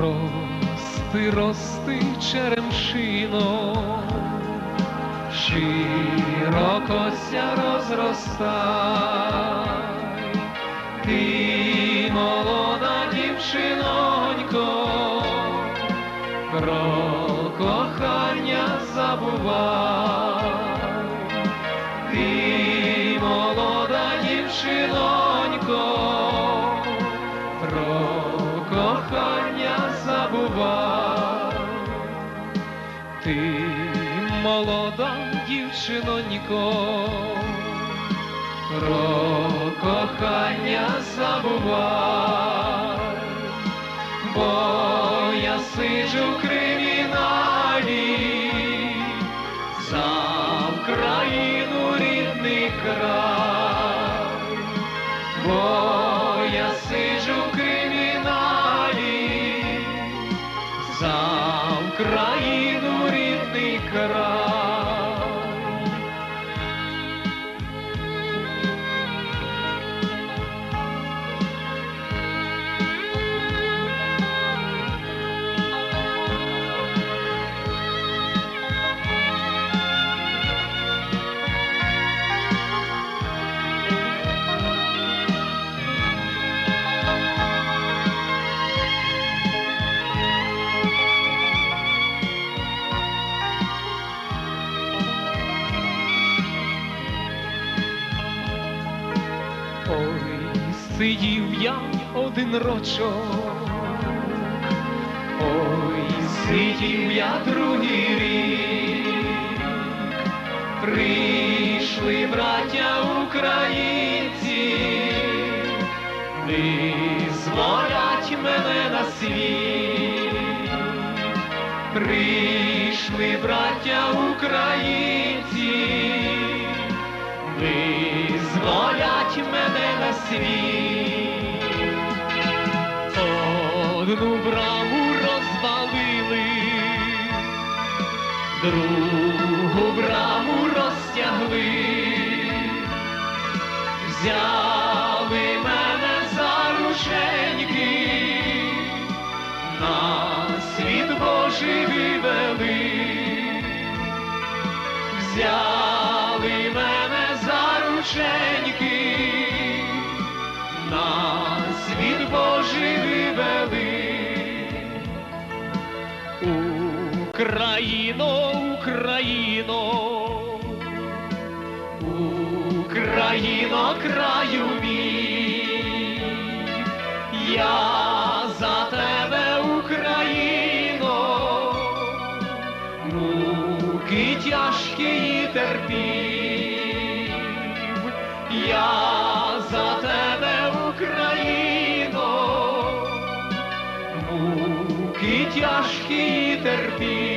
Рости, рости черемшино, широкося розростай, ти молода дівчинонько, про кохання забувай, ти молода дівчинонько, про кохання забувай, ти молода дівчинонько, про кохання забував, бо я сиджу в криміналі сидів я один рочок, ой, сидів я другий рік, прийшли браття українці, визволять мене на світ, прийшли браття українці визволять мене на світ. Одну браму розвалили, другу браму розтягли, взяли мене за рученьки, на світ Божий вивели. Взяли мене за рученьки, Україно, Україно, Україно, краю мій, я за тебе, Україно, муки тяжкі терпів, я за тебе, Україно, муки тяжкі терпів.